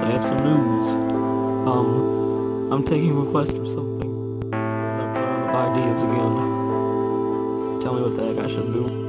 I have some news. Um, I'm taking requests for something. Ideas again. Tell me what the heck I should do.